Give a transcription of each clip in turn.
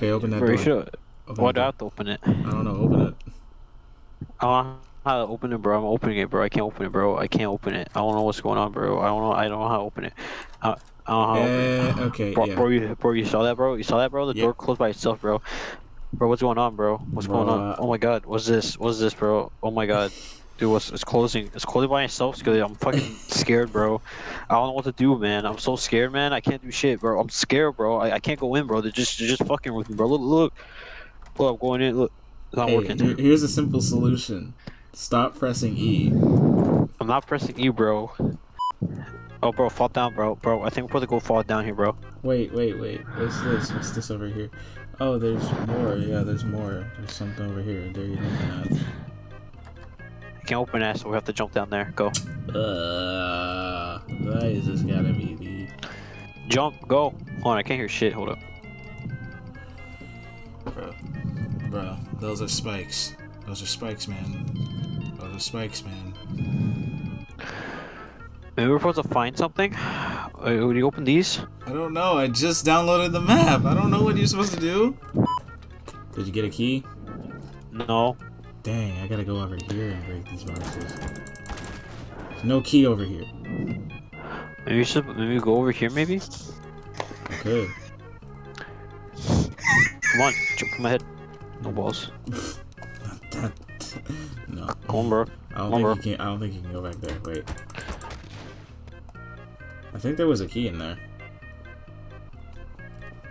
Okay, open that Bro, door. Open Why do I have to open it? I don't know. Open it. I don't know how to open it, bro. I'm opening it, bro. I can't open it, bro. I can't open it. I don't know what's going on, bro. I don't know. I don't know how to open it. I, I don't know how to open it. Okay, Bro, yeah. bro, you, bro, you saw that, bro? You saw that, bro? The Yeah. door closed by itself, bro. Bro, what's going on, bro? What's going on? Bruh. Oh my god, what's this? What's this, bro? Oh my god. Dude, what's it's closing? It's closing by itself, Skilly. I'm fucking scared, bro. I don't know what to do, man. I'm so scared, man. I can't do shit, bro. I'm scared, bro. I, I can't go in, bro. They're just they're just fucking with me, bro. Look, look. Look, I'm going in. Look. It's not Hey, working. here- here's a simple solution. Stop pressing E. I'm not pressing E, bro. Oh, bro, fall down, bro. Bro, I think we're supposed to go fall down here, bro. Wait, wait, wait. What's this? What's this over here? Oh, there's more. Yeah, there's more. There's something over here. There you're looking I can't open that, so we have to jump down there. Go. at. Uh, why is this gotta be the? Jump, go. Hold on, I can't hear shit. Hold up. Bro, bro, those are spikes. Those are spikes, man. Those are spikes, man. Maybe we're supposed to find something? Uh, Would you open these? I don't know. I just downloaded the map. I don't know what you're supposed to do. Did you get a key? No. Dang, I gotta go over here and break these boxes. There's no key over here. Maybe we should maybe go over here, maybe? I could. Come on, jump on my head. No balls. That, no. Come on, bro. I don't Come on, think you can. I don't think you can go back there. Wait. I think there was a key in there.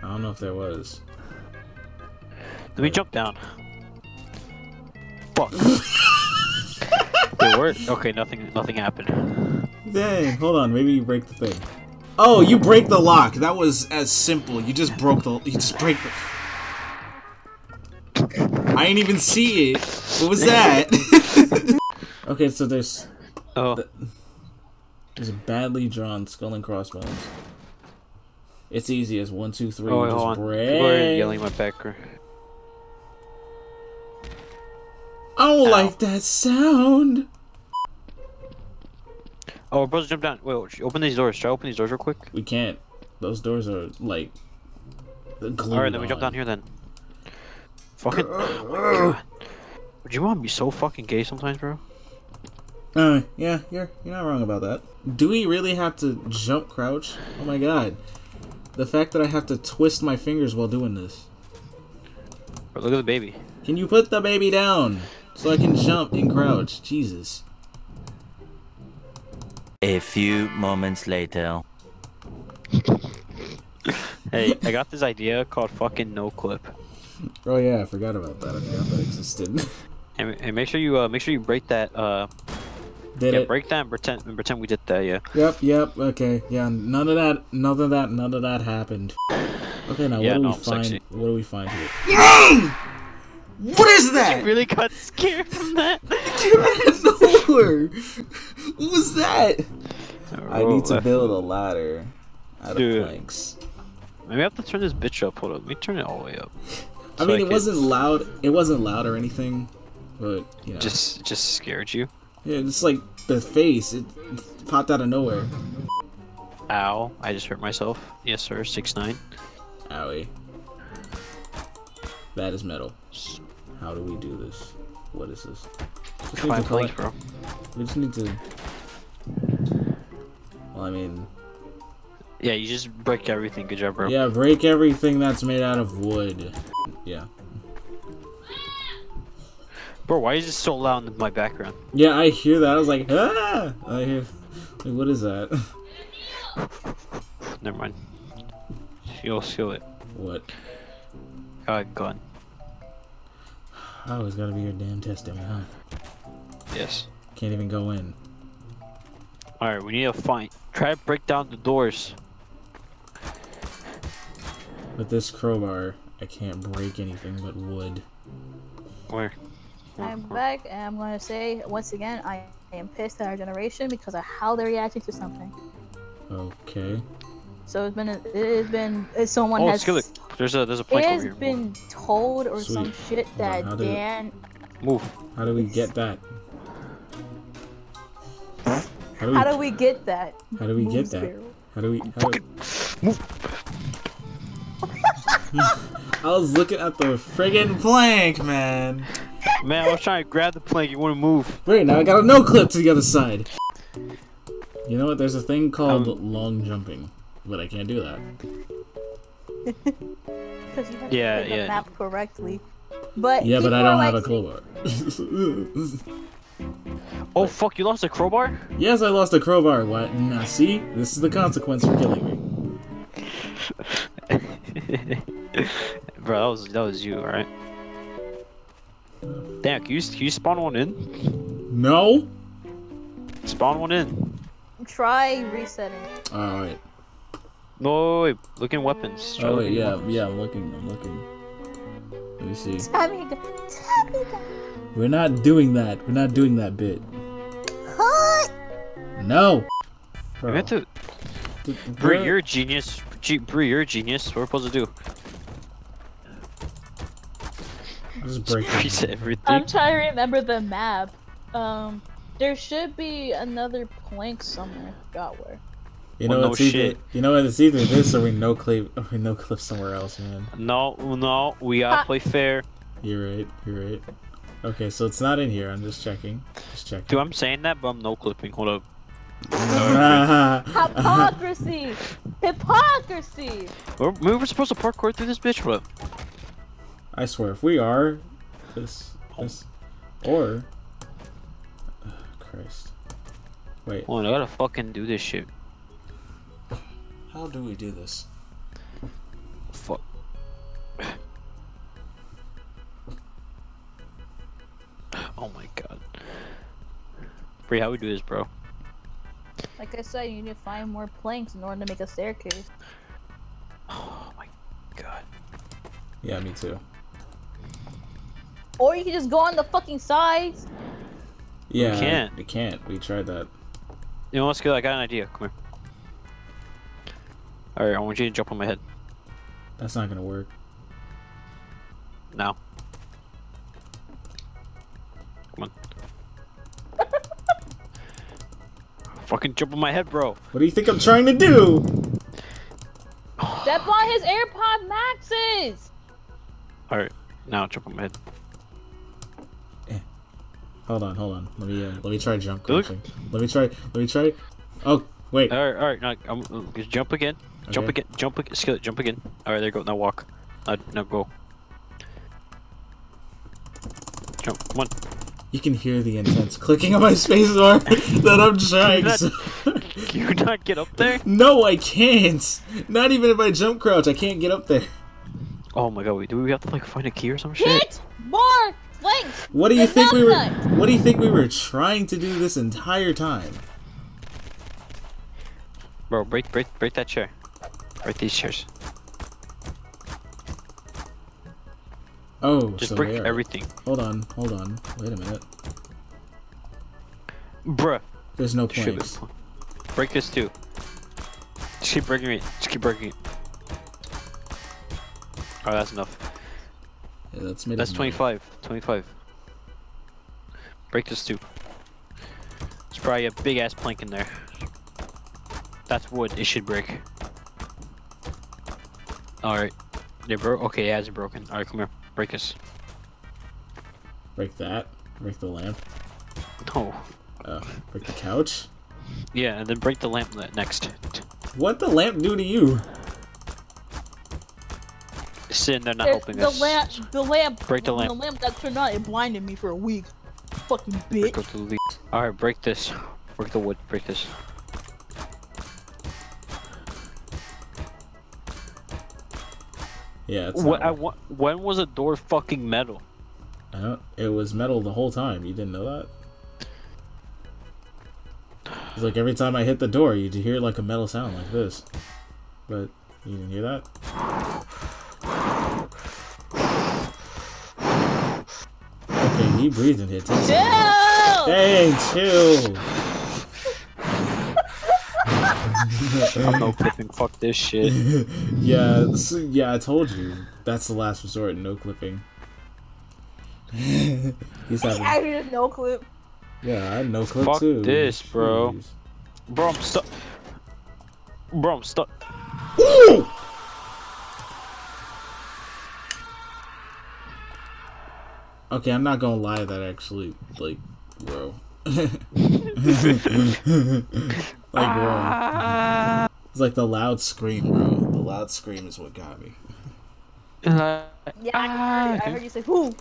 I don't know if there was. Let me jump down. Fuck. Wait, where? Okay, nothing nothing happened. Dang, hold on. Maybe you break the thing. Oh, you break the lock. That was as simple. You just broke the. You just break the. I didn't even see it. What was that? okay, so there's Oh, there's a badly drawn skull and crossbones. It's easy as one, two, three. oh wait, just hold on. break. People are yelling my background. I don't Ow. like that sound. Oh, we're supposed to jump down. Wait, open these doors. Try to open these doors real quick. We can't. Those doors are like. Glued Alright, then we jump down here then. Fucking. Would you want to be so fucking gay sometimes, bro? Uh, yeah, you're you're not wrong about that. Do we really have to jump crouch? Oh my god. The fact that I have to twist my fingers while doing this. Bro, look at the baby. Can you put the baby down so I can jump and crouch? Jesus. A few moments later. Hey, I got this idea called fucking no clip. Oh yeah, I forgot about that. I forgot that existed. And, and make sure you uh make sure you break that uh Did yeah it? break that and pretend and pretend we did that yeah. Yep, yep. Okay, yeah. None of that. None of that. None of that happened. Okay, now Yeah, what do no, we I'm find? sexy. What do we find here? what is that? really got scared from that. nowhere. What was that? I need to build a ladder out Dude. of planks. Maybe I have to turn this bitch up. Hold up. Let me turn it all the way up. I So mean, it can- wasn't loud. It wasn't loud or anything, but you know, Just just scared you. yeah, it's like the face. It popped out of nowhere. Ow! I just hurt myself. Yes, sir. Six nine. Owie. That is metal. How do we do this? What is this? Just need Five to planks, collect- bro. We just need to. Well, I mean, Yeah, you just break everything. Good job, bro. yeah, break everything that's made out of wood. Yeah. Bro, why is it so loud in my background? Yeah, I hear that. I was like, ah! I hear. Like, what is that? Never mind. You'll seal it. what? God, gun. Oh, it's gotta be your damn testament, huh? Yes. Can't even go in. All right, we need to find. Try to break down the doors. With this crowbar, I can't break anything but wood. Where? I'm back, and I'm going to say once again, I am pissed at our generation because of how they're reacting to something. Okay. So it's been, a, it has been, someone Oh, has, Skillet. There's a there's a it plank over has here. been told or some shit Hold on, that how did it- Dan, Move. How do we get that? How do we, how do we get that? how do we Move, get that? Sparrow. How do we? How do, Move. I was looking at the friggin' plank, man. Man, I was trying to grab the plank. You want to move? Great, now I got a no clip to the other side. You know what? There's a thing called Um, long jumping, but I can't do that. Because you have Yeah, to play the yeah. map correctly. But Yeah, but I don't are have a crowbar. Oh fuck! You lost a crowbar? yes, I lost a crowbar. What? Now see, this is the consequence for killing me. Bro, that was that was you, alright? Damn, can you can you spawn one in? No. Spawn one in. Try resetting. All right. No, wait, look in weapons. Try Oh wait, yeah, weapons. yeah. I'm looking. I'm looking. Let me see. Tamiga. Tamiga. We're not doing that. We're not doing that bit. Cut. No. We Bro, have to. th- Bree, you're a genius. G- Bree, you're a genius. What are we supposed to do? just break everything. I'm trying to remember the map. Um, there should be another plank somewhere. I forgot where. You Well, know no it's either shit. you know what it's either this or we no clip we no clip somewhere else, man. No, no, we gotta Ha- play fair. You're right. You're right. Okay, so it's not in here. I'm just checking. Just checking. Dude, I'm saying that, but I'm no clipping. Hold up. Hypocrisy! Hypocrisy! We're, we were supposed to parkour through this bitch, but I swear, if we are this this or Ugh, Christ. Wait, hold on, I gotta fucking do this shit. How do we do this? Fuck. Oh my god. Bree, how we do this, bro? Like I said, you need to find more planks in order to make a staircase. Oh my god. Yeah, me too. Or you can just go on the fucking sides. Yeah, can't. We can't. We tried that. You know what's good? I got an idea. Come here. Alright, I want you to jump on my head. That's not gonna work. Now. Come on. Fucking jump on my head, bro. What do you think I'm trying to do? Step on his AirPod Maxes! Alright, now jump on my head. Hold on, hold on. Let me uh, let me try jump Look. Let me try. Let me try. Oh wait. Alright, alright, now I'm, uh, just jump again. Jump again. Jump again. Skill it. Jump again. Alright, there you go. Now walk. Now, now go. Jump. Come on. You can hear the intense clicking of my spacebar that I'm trying. That- so- Can you not get up there? no, I can't. Not even if I jump crouch, I can't get up there. Oh my god, wait, do we have to like find a key or some shit? Hit more planks! What do you It's think we were? nice. What do you think we were trying to do this entire time? Bro, break break break that chair. Break these chairs. Oh, Just so break everything. Hold on, hold on. Wait a minute. Bruh. There's no planks. Break this too. Just keep breaking it. Just keep breaking it. Alright, that's enough. Yeah, that's made. That's metal. 25. 25. Break this too. There's probably a big ass plank in there. That's wood. It should break. Alright. They broke? Okay, yeah, it's broken. Alright, come here. Break this. Break that. Break the lamp. No. Uh, break the couch. Yeah, and then break the lamp next. What the lamp do to you? Sin, they're not There's helping the us. lamp, the lamp, Break the lamp. The lamp that turned on, it blinded me for a week. Fucking bitch. up the lead. Alright, break this. Break the wood. Break this. Yeah, it's What, I, working. when was a door fucking metal? I don't, it was metal the whole time. You didn't know that? It's like every time I hit the door, you'd hear like a metal sound like this. But you didn't hear that? Okay, he breathed and hit. Chill! Dang, chill. I'm no clipping. Fuck this shit. yeah, s- yeah, I told you. That's the last resort. No clipping. He's having. I just no clip. Yeah, I had no clip Fuck too. this, bro. Jeez. Bro, I'm stuck. Bro, I'm stuck. Okay, I'm not gonna lie. That actually, like, bro. Like, bro. It's like the loud scream, bro. The loud scream is what got me. Uh, Yeah, I, heard, I heard you say who.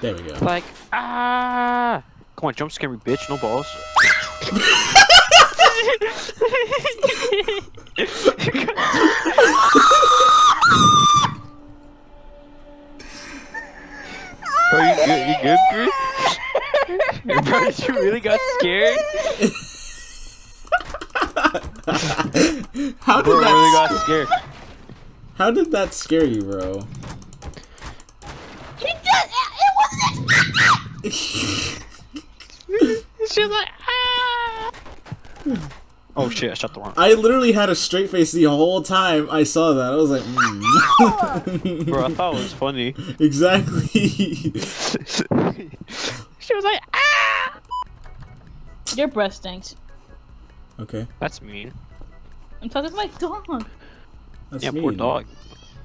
There we go. like ah. Come on, jump scare me, bitch. No balls. Bro, you good? You good, Chris? Bro, you really got scared? How did Bro, that? really got scared. How did that scare you, bro? He just, it wasn't. She was like, ah. Oh shit, I shot the wrong. I literally had a straight face the whole time I saw that. I was like, mm. Bro, I thought it was funny. exactly. she was like, ah. Your breath stinks. Okay, That's mean. I'm talking to my dog. that's yeah, mean. poor dog.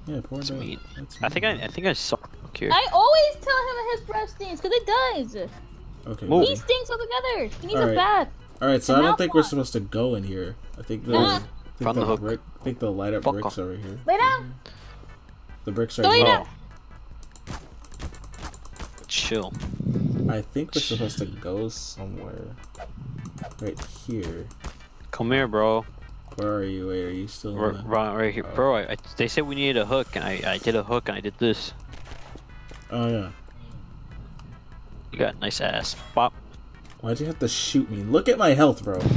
Yeah, poor That's dog. mean. That's I think I, mean. I think I saw here. I always tell him that his breath stinks because it does. Okay. Move. He stinks altogether. He needs Alright. a bath. All right, so I don't now think we're supposed to go in here. I think the. I think the, the brick, I think the light up Fuck bricks off. over here. Lay down. The bricks are Don't here. Oh. Chill. I think we're supposed to go somewhere. Right here. Come here, bro. Where are you? Wait, are you still? Right, in the... right, right here, oh. bro. I, I, they said we needed a hook, and I, I did a hook, and I did this. Oh yeah. You got a nice ass. Bop. Why'd you have to shoot me? Look at my health, bro.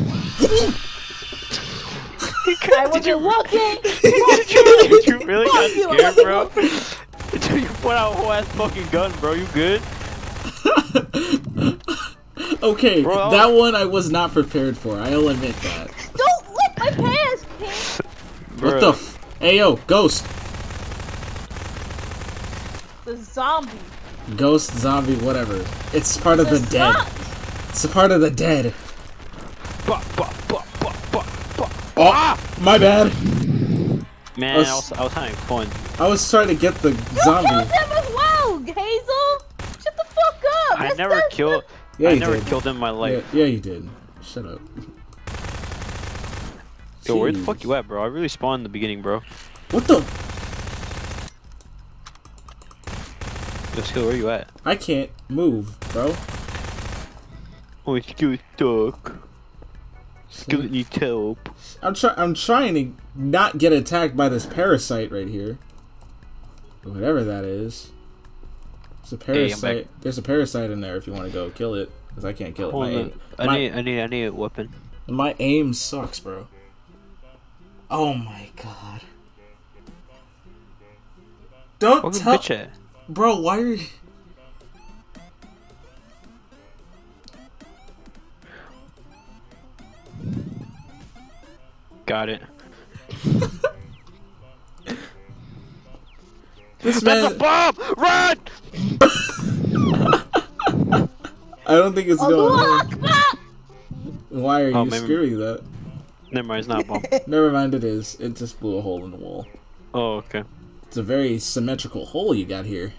I wasn't looking. did, you, did you really got scared, bro? Dude, you put out a whole ass fucking gun, bro. You good? Okay, Bro, that one I was not prepared for. I'll admit that. Don't lick my pants, King. What the? F- hey yo, ghost, The zombie. ghost, zombie, whatever. It's part of the The dead. It's a part of the dead. Bop, bop, bop, bop, bop, bop. Oh, ah! my bad. Man, I Us- was, I was having fun. I was trying to get the You zombie. killed him as well, Hazel. Shut the fuck up. I That's- never that's- killed. Yeah, I you never did. killed him in my life. yeah, you did. Shut up. Yo, where the Jeez. fuck you at, bro? I really spawned in the beginning, bro. What the? Yo, Skill, where you at? I can't move, bro. Oh, Skill stuck. Skill needs help. I'm trying. I'm trying to not get attacked by this parasite right here. Whatever that is. It's a Hey, parasite. There's a parasite in there if you want to go kill it, because I can't kill it. My on. aim, I my, need, I need, I need a weapon. my aim sucks, bro. Oh my god. Don't Where the tell, bro. Why are you? Got it. This That's a man. bomb! Run! I don't think it's oh, going. Allah on. Why are oh, you Oh, maybe- screaming that? Never mind, it's not a bomb. Never mind. It is. It just blew a hole in the wall. oh, okay. It's a very symmetrical hole you got here.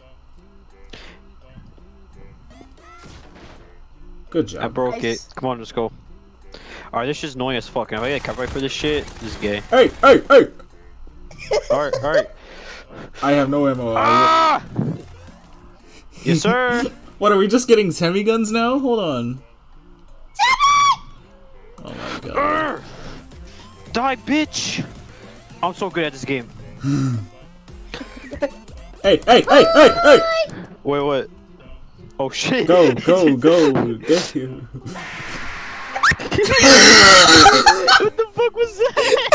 Good job. I broke Nice. it. Come on, let's go. Alright, this shit's annoying as fuck. And if I get copyright for this shit, this is gay. Hey, hey, hey! Alright, alright. I have no ammo. Ah! Yes, sir! What are we just getting semi guns now? Hold on. Oh my god. Urgh. Die, bitch! I'm so good at this game. Hey, hey, hey, hey, hey! Wait, what? Oh shit! Go, go, go! Get you. what the fuck was that?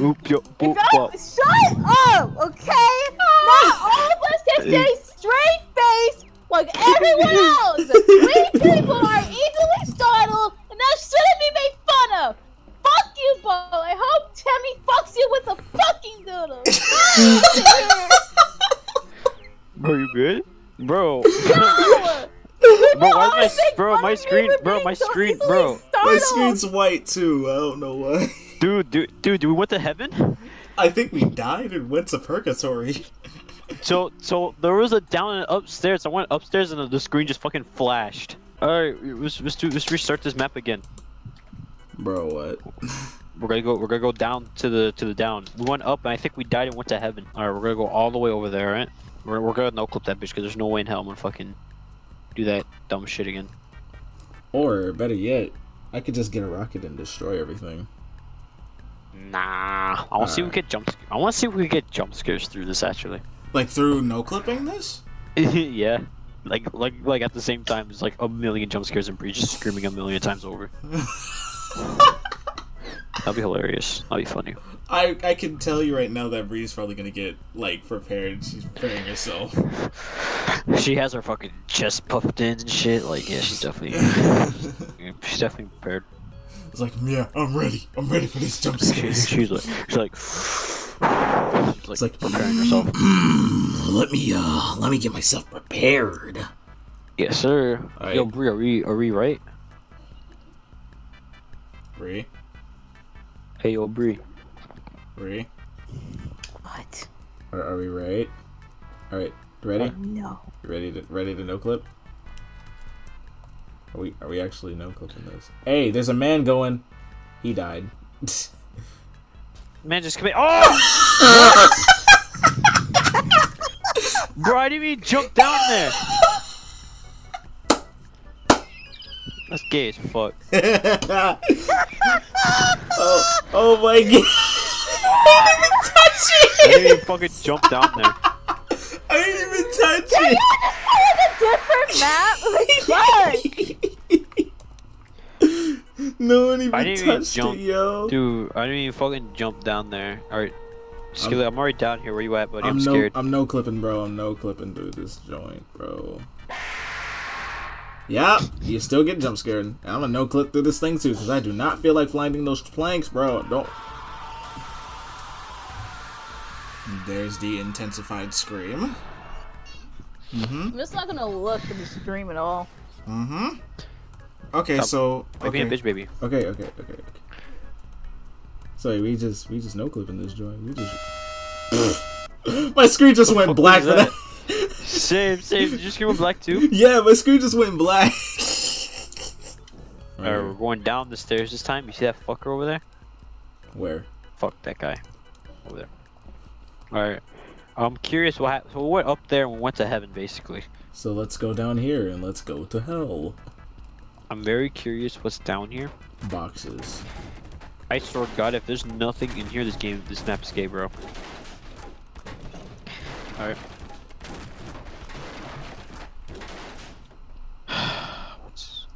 Oop, yo, boop, Guys, shut up, okay? Not all of us can stay straight faced like everyone else. We people are easily startled, and that shouldn't be made fun of. Fuck you, Bo. I hope Tammy fucks you with a fucking doodle. Bro, you good? Bro. No! Bro, why always is my make bro, my screen, bro, my screen, bro, My screen's white too. I don't know why. Dude, dude, dude, do we went to heaven? I think we died and went to purgatory. So, so there was a down and upstairs. I went upstairs and the screen just fucking flashed. All right, let's let's, do, let's restart this map again. Bro, what? We're gonna go. We're gonna go down to the to the down. We went up, and I think we died and went to heaven. All right, we're gonna go all the way over there, right? We're we're gonna no clip that bitch because there's no way in hell I'm gonna fucking do that dumb shit again. Or better yet, I could just get a rocket and destroy everything. Nah, I want to see if we get jump. I want to see if we can get jump scares through this actually. Like through no clipping this? yeah, like like like at the same time, there's like a million jump scares and Bree just screaming a million times over. That'd be hilarious. That'd be funny. I I can tell you right now that Bree's probably gonna get like prepared. She's preparing herself. She has her fucking chest puffed in and shit. Like, yeah, she's definitely, she's definitely prepared. It's like, yeah, I'm ready. I'm ready for these jump She, scares. she's like, she's like, she's like, It's like preparing herself. let me uh let me get myself prepared. Yes, sir. Alright. Yo, Bree, are we are we right? Bree, Hey, yo, Bree. Bree, What? are, are we right? All right, ready? No. Ready to ready to no clip? Are we are we actually no clipping this? Hey, there's a man going. He died. Man, just come here. Oh! Bro, I didn't even jump down there. That's gay as fuck. oh, oh my god! I didn't even touch it. I didn't even fucking jump down there. I didn't even touch a different map? Like what? it. No one even I didn't even jump. it, yo. Dude, I didn't even fucking jump down there. Alright. Skilly, I'm already down here. Where you at, buddy? I'm, I'm no, scared. I'm no clipping, bro. I'm no clipping through this joint, bro. Yeah, you still get jump scared. And I'm gonna no clip through this thing too, because I do not feel like finding those planks, bro. Don't. There's the intensified scream. Mm-hmm. I'm just not gonna look at the stream at all. Mm-hmm. Okay, Stop so okay. bitch baby. okay, okay, okay, okay. So we just we just no clipping this joint. We just. my screen just went black for that. Same, same. Did you scream with black too? Yeah, my screen just went black. Alright, we're going down the stairs this time. You see that fucker over there? Where? Fuck that guy. Over there. Alright. I'm curious what happened. So we went up there and we went to heaven, basically. So let's go down here and let's go to hell. I'm very curious what's down here. Boxes. I swear to God, if there's nothing in here, this game, this map is gay, bro. Alright. What's...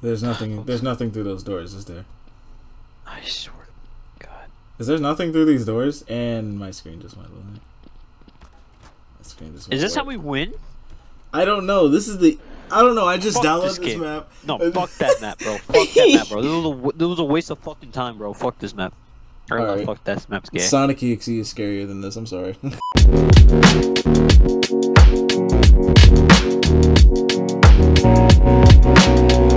There's nothing. There's nothing through those doors, is there? I swear to God. Is there nothing through these doors? And my screen just went. My screen just went Is this how we win? I don't know. This is the. I don't know. I just fuck downloaded this, this, map. No, fuck that map, bro. Fuck that map, bro. This was, a, this was a waste of fucking time, bro. Fuck this map. Or All right. Fuck that map's gay. Sonic EXE is scarier than this. I'm sorry.